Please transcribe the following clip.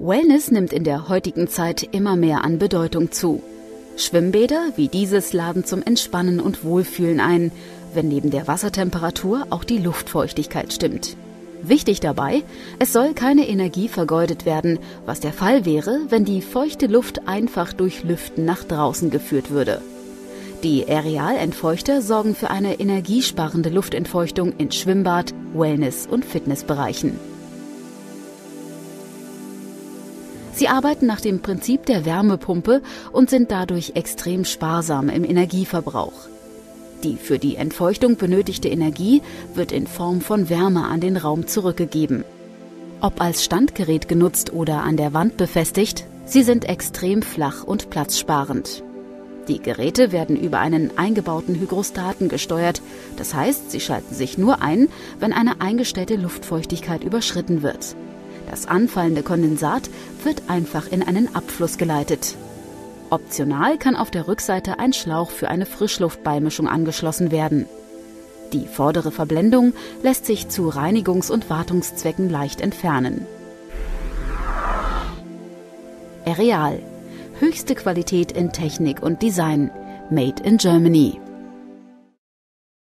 Wellness nimmt in der heutigen Zeit immer mehr an Bedeutung zu. Schwimmbäder wie dieses laden zum Entspannen und Wohlfühlen ein, wenn neben der Wassertemperatur auch die Luftfeuchtigkeit stimmt. Wichtig dabei, es soll keine Energie vergeudet werden, was der Fall wäre, wenn die feuchte Luft einfach durch Lüften nach draußen geführt würde. Die Arealentfeuchter sorgen für eine energiesparende Luftentfeuchtung in Schwimmbad, Wellness- und Fitnessbereichen. Sie arbeiten nach dem Prinzip der Wärmepumpe und sind dadurch extrem sparsam im Energieverbrauch. Die für die Entfeuchtung benötigte Energie wird in Form von Wärme an den Raum zurückgegeben. Ob als Standgerät genutzt oder an der Wand befestigt, sie sind extrem flach und platzsparend. Die Geräte werden über einen eingebauten Hygrostaten gesteuert, das heißt, sie schalten sich nur ein, wenn eine eingestellte Luftfeuchtigkeit überschritten wird. Das anfallende Kondensat wird einfach in einen Abfluss geleitet. Optional kann auf der Rückseite ein Schlauch für eine Frischluftbeimischung angeschlossen werden. Die vordere Verblendung lässt sich zu Reinigungs- und Wartungszwecken leicht entfernen. Areal. Höchste Qualität in Technik und Design. Made in Germany.